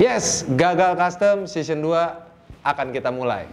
Yes, Gagal Custom Season 2 akan kita mulai.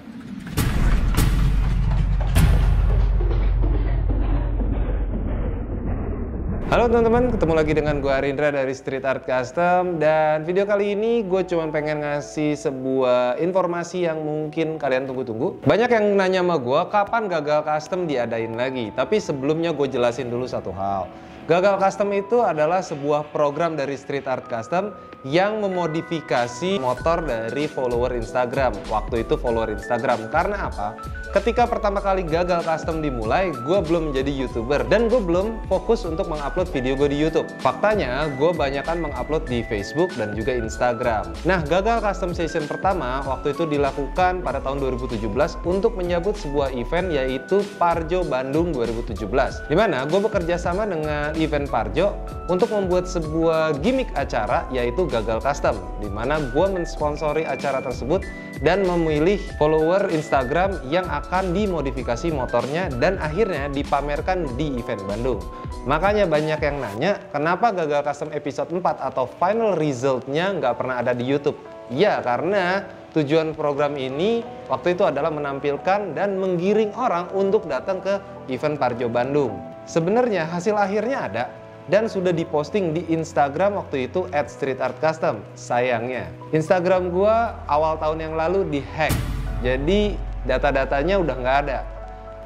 Halo teman-teman, ketemu lagi dengan gue Arindra dari Street Art Custom Dan video kali ini gue cuma pengen ngasih sebuah informasi yang mungkin kalian tunggu-tunggu Banyak yang nanya sama gue, kapan gagal custom diadain lagi? Tapi sebelumnya gue jelasin dulu satu hal Gagal Custom itu adalah sebuah program dari Street Art Custom yang memodifikasi motor dari follower Instagram. Waktu itu follower Instagram. Karena apa? Ketika pertama kali Gagal Custom dimulai, gue belum menjadi YouTuber dan gue belum fokus untuk mengupload video gue di YouTube. Faktanya, gue banyakkan mengupload di Facebook dan juga Instagram. Nah, Gagal Custom Session pertama waktu itu dilakukan pada tahun 2017 untuk menyambut sebuah event yaitu Parjo Bandung 2017. Di mana gue bekerja sama dengan event Parjo untuk membuat sebuah gimmick acara yaitu Gagal Custom di mana gue mensponsori acara tersebut dan memilih follower Instagram yang akan dimodifikasi motornya dan akhirnya dipamerkan di event Bandung. Makanya banyak yang nanya kenapa Gagal Custom episode 4 atau final resultnya nggak pernah ada di YouTube. Ya karena tujuan program ini waktu itu adalah menampilkan dan menggiring orang untuk datang ke event Parjo Bandung. Sebenarnya hasil akhirnya ada dan sudah diposting di Instagram waktu itu at Street Art Custom. Sayangnya, Instagram gua awal tahun yang lalu dihack. Jadi data-datanya udah nggak ada.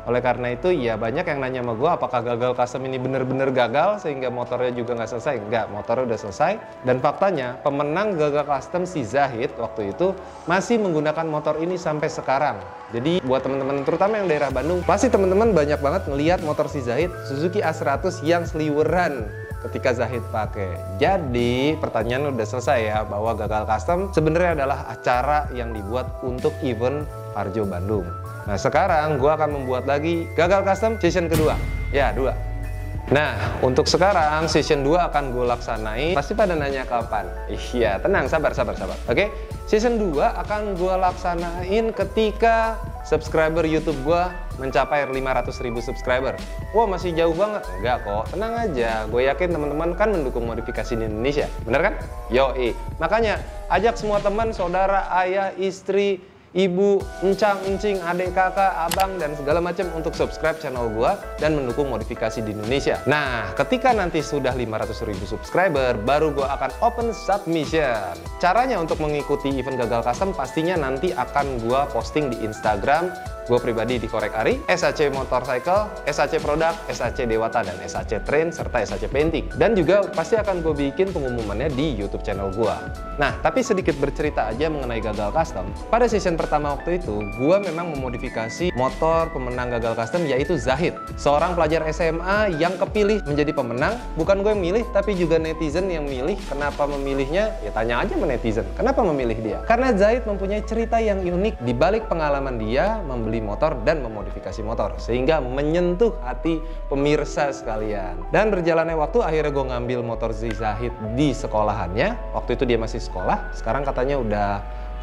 Oleh karena itu, ya banyak yang nanya sama gue apakah gagal custom ini bener-bener gagal sehingga motornya juga nggak selesai. Enggak, motornya udah selesai. Dan faktanya, pemenang gagal custom si Zahid waktu itu masih menggunakan motor ini sampai sekarang. Jadi buat teman-teman terutama yang daerah Bandung, pasti teman-teman banyak banget ngelihat motor si Zahid Suzuki A100 yang seliweran ketika Zahid pakai. Jadi pertanyaan udah selesai ya bahwa gagal custom sebenarnya adalah acara yang dibuat untuk event Parjo Bandung. Nah sekarang gue akan membuat lagi gagal custom season kedua. Ya dua. Nah untuk sekarang season 2 akan gue laksanain. Pasti pada nanya kapan? Iya tenang sabar sabar sabar. Oke season 2 akan gue laksanain ketika subscriber YouTube gue mencapai 500 ribu subscriber. Wah masih jauh banget. Enggak kok, tenang aja. Gue yakin teman-teman kan mendukung modifikasi di Indonesia. Bener kan? Yoi. Makanya ajak semua teman, saudara, ayah, istri, ibu, encang, encing, adik, kakak, abang, dan segala macam untuk subscribe channel gua dan mendukung modifikasi di Indonesia. Nah, ketika nanti sudah 500 ribu subscriber, baru gua akan open submission. Caranya untuk mengikuti event gagal custom pastinya nanti akan gua posting di Instagram gue pribadi di Korek Ari, SAC Motorcycle, SAC Produk, SAC Dewata, dan SAC Train, serta SAC Painting. Dan juga pasti akan gue bikin pengumumannya di YouTube channel gue. Nah, tapi sedikit bercerita aja mengenai gagal custom. Pada season pertama waktu itu, gue memang memodifikasi motor pemenang gagal custom yaitu Zahid. Seorang pelajar SMA yang kepilih menjadi pemenang, bukan gue yang milih, tapi juga netizen yang milih. Kenapa memilihnya? Ya tanya aja sama netizen, kenapa memilih dia? Karena Zahid mempunyai cerita yang unik di balik pengalaman dia membeli motor dan memodifikasi motor sehingga menyentuh hati pemirsa sekalian. Dan berjalannya waktu akhirnya gue ngambil motor Z Zahid di sekolahannya. Waktu itu dia masih sekolah sekarang katanya udah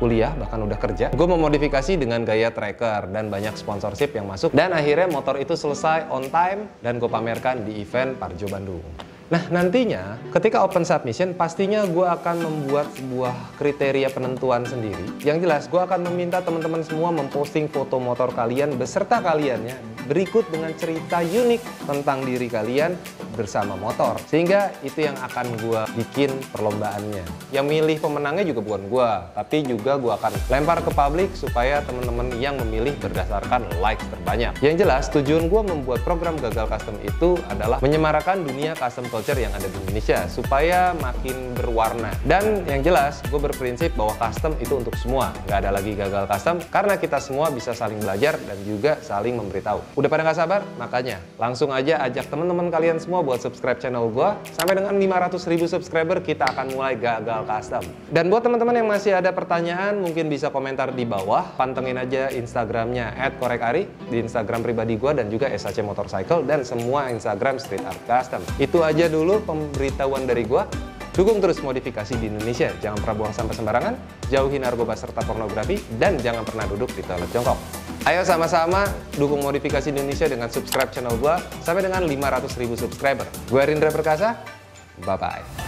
kuliah bahkan udah kerja. Gue memodifikasi dengan gaya tracker dan banyak sponsorship yang masuk. Dan akhirnya motor itu selesai on time dan gue pamerkan di event Parjo Bandung Nah nantinya ketika open submission pastinya gue akan membuat sebuah kriteria penentuan sendiri. Yang jelas gue akan meminta teman-teman semua memposting foto motor kalian beserta kaliannya berikut dengan cerita unik tentang diri kalian bersama motor. Sehingga itu yang akan gue bikin perlombaannya. Yang milih pemenangnya juga bukan gue, tapi juga gue akan lempar ke publik supaya teman-teman yang memilih berdasarkan like terbanyak. Yang jelas tujuan gue membuat program Gagal Custom itu adalah menyemarakan dunia custom culture yang ada di Indonesia supaya makin berwarna. Dan yang jelas gue berprinsip bahwa custom itu untuk semua. Nggak ada lagi gagal custom karena kita semua bisa saling belajar dan juga saling memberitahu. Udah pada nggak sabar? Makanya langsung aja ajak teman-teman kalian semua buat subscribe channel gue. Sampai dengan 500 ribu subscriber kita akan mulai gagal custom. Dan buat teman-teman yang masih ada pertanyaan mungkin bisa komentar di bawah. Pantengin aja Instagramnya @korekari di Instagram pribadi gue dan juga SAC Motorcycle dan semua Instagram Street Art Custom. Itu aja dulu pemberitahuan dari gue. Dukung terus modifikasi di Indonesia, jangan pernah buang sampah sembarangan, jauhi narkoba serta pornografi, dan jangan pernah duduk di toilet jongkok. Ayo sama-sama dukung modifikasi Indonesia dengan subscribe channel gue sampai dengan 500 ribu subscriber. Gue Rindra Perkasa, bye-bye.